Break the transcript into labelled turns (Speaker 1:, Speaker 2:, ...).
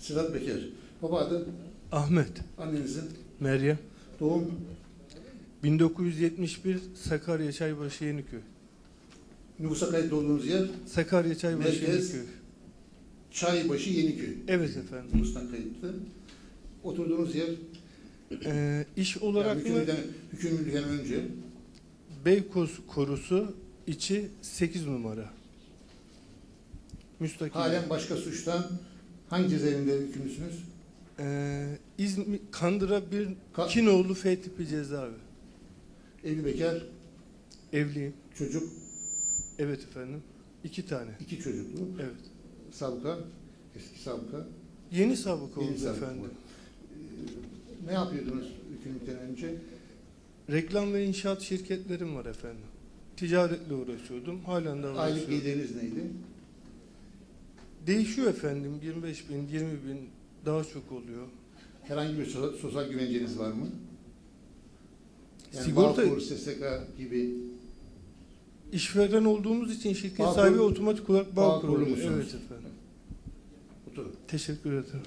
Speaker 1: Sedat Bekir. Baba adı
Speaker 2: Ahmet,
Speaker 1: annenizin
Speaker 2: Meryem,
Speaker 1: doğum
Speaker 2: 1971 Sakarya Çaybaşı Yeniköy.
Speaker 1: nüfusa kayıtlı olduğunuz yer
Speaker 2: Sakarya Çaybaşı
Speaker 1: Merkez.
Speaker 2: Yeniköy.
Speaker 1: Çaybaşı Yeniköy.
Speaker 2: Evet efendim.
Speaker 1: Nüfustan kayıtlı. Oturduğunuz yer
Speaker 2: Ee, iş
Speaker 1: yani
Speaker 2: olarak mı?
Speaker 1: hükümlülükten önce
Speaker 2: Beykoz Korusu içi 8 numara. Müstakil.
Speaker 1: halen başka suçtan hangi cezaevinde hükümlüsünüz?
Speaker 2: Ee, İzmir, Kandıra bir
Speaker 1: Ka-
Speaker 2: Kinoğlu F tipi cezaevi.
Speaker 1: Evli bekar,
Speaker 2: Evliyim.
Speaker 1: çocuk,
Speaker 2: Evet efendim. İki tane.
Speaker 1: iki çocuklu,
Speaker 2: Evet.
Speaker 1: sabıka, eski sabıka.
Speaker 2: Yeni sabıka oldu efendim.
Speaker 1: Ee, Ne yapıyordunuz hükümlülükten önce?
Speaker 2: Reklam ve inşaat şirketlerim var efendim. Ticaretle uğraşıyordum. Halen de
Speaker 1: Aylık
Speaker 2: uğraşıyorum.
Speaker 1: geliriniz neydi?
Speaker 2: Değişiyor efendim. 25 bin, 20 bin daha çok oluyor.
Speaker 1: Herhangi bir so- sosyal güvenceniz var mı? Yani
Speaker 2: Sigorta
Speaker 1: Bağkur, SSK gibi
Speaker 2: işveren olduğumuz için şirket
Speaker 1: Bağkur-
Speaker 2: sahibi otomatik olarak bağ
Speaker 1: Bağkurlu?
Speaker 2: Evet efendim.
Speaker 1: oturun.
Speaker 2: Teşekkür ederim.